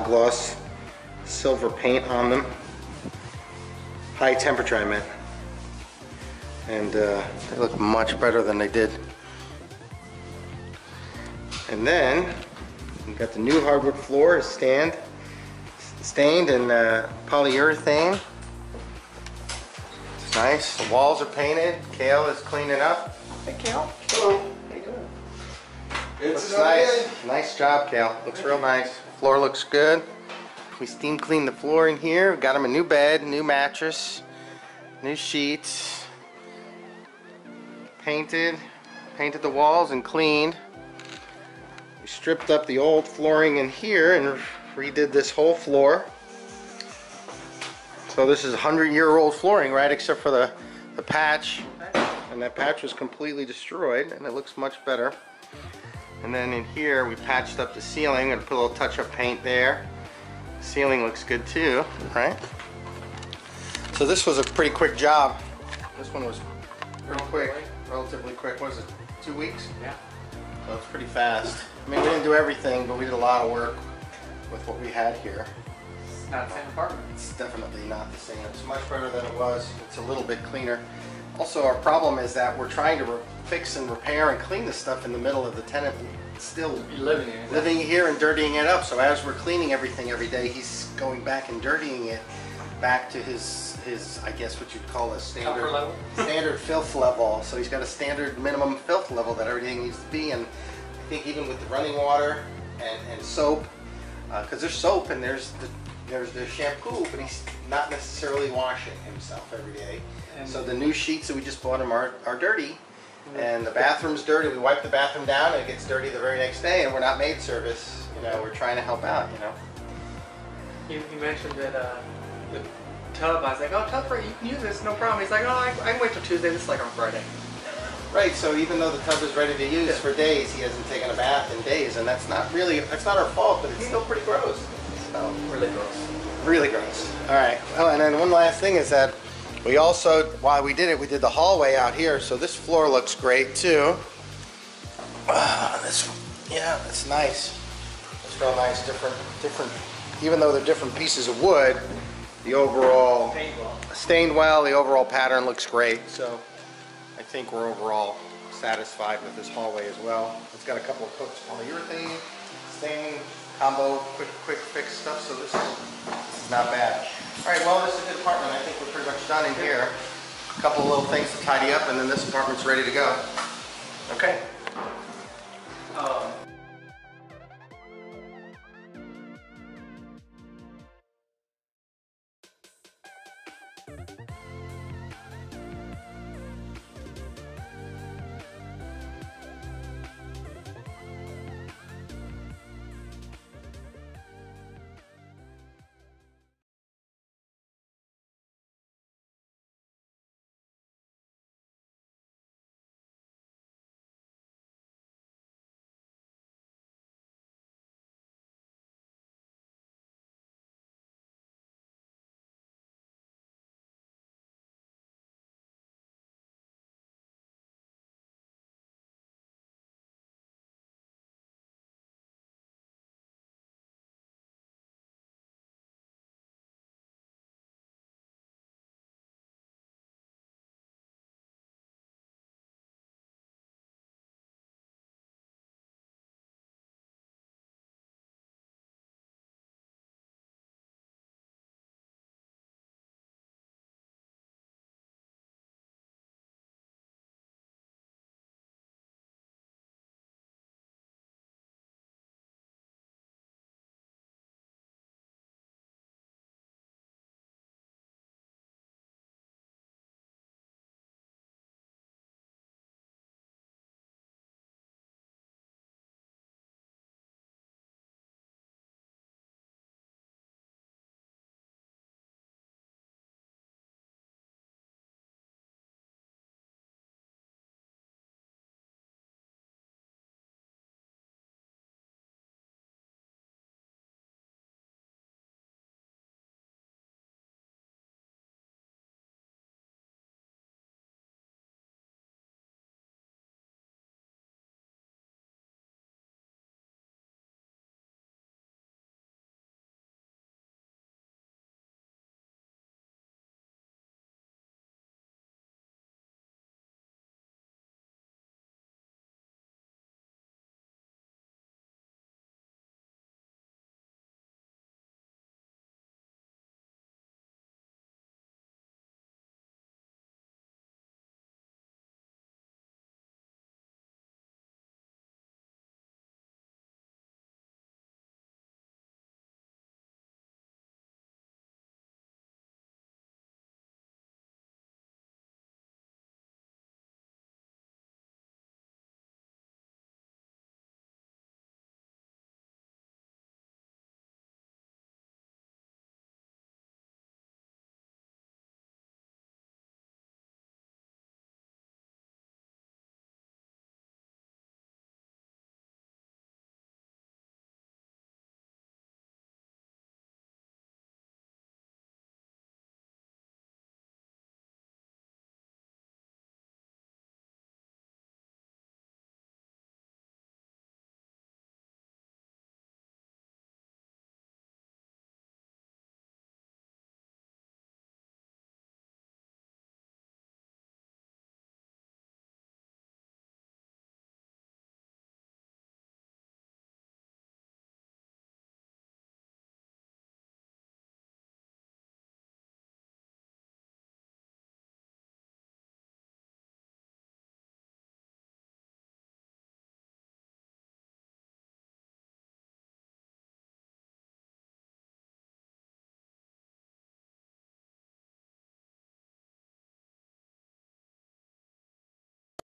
gloss silver paint on them. High temperature, I meant. And uh, they look much better than they did. And then we got the new hardwood floor stand, stained in uh, polyurethane. It's nice. The walls are painted. Kale is cleaning up. Hey, Kale. Looks nice. Nice job, Cal. Looks real nice. Floor looks good. We steam cleaned the floor in here. We got him a new bed, new mattress, new sheets. Painted. Painted the walls and cleaned. We stripped up the old flooring in here and redid this whole floor. So this is 100 year old flooring, right? Except for the, the patch. And that patch was completely destroyed and it looks much better. And then in here we patched up the ceiling and put a little touch up paint there. Ceiling looks good too, right? So this was a pretty quick job. This one was pretty quick, relatively quick. What was it, two weeks? Yeah. So it's pretty fast. I mean, we didn't do everything, but we did a lot of work with what we had here. It's not the same apartment. It's definitely not the same. It's much better than it was. It's a little bit cleaner. Also, our problem is that we're trying to fix and repair and clean the stuff in the middle of the tenant still living in it. living here and dirtying it up. So as we're cleaning everything every day, he's going back and dirtying it back to his his I guess what you'd call a standard standard filth level. So he's got a standard minimum filth level that everything needs to be. And I think even with the running water and, and soap, uh, because there's soap and there's the there's the shampoo, but he's not necessarily washing himself every day. And- so the new sheets that we just bought him are, are dirty. And the bathroom's dirty. We wipe the bathroom down and it gets dirty the very next day. And we're not maid service. You know, we're trying to help out. You know. You, you mentioned that uh, the tub. I was like, oh, tub for you can use this, no problem. He's like, oh, I, I can wait till Tuesday. This is like on Friday. Right. So even though the tub is ready to use for days, he hasn't taken a bath in days, and that's not really that's not our fault, but it's still pretty gross. So Really gross. really gross. All right. Well, and then one last thing is that we also, while we did it, we did the hallway out here, so this floor looks great too. Ah, this, yeah, it's nice. It's real nice, different, different. Even though they're different pieces of wood, the overall Paintball. stained well. The overall pattern looks great. So I think we're overall satisfied with this hallway as well. It's got a couple of coats of polyurethane, stain, combo, quick, quick fix stuff. So this is, not bad. All right, well, this is a good apartment. I think we're pretty much done in here. A couple little things to tidy up, and then this apartment's ready to go. Okay.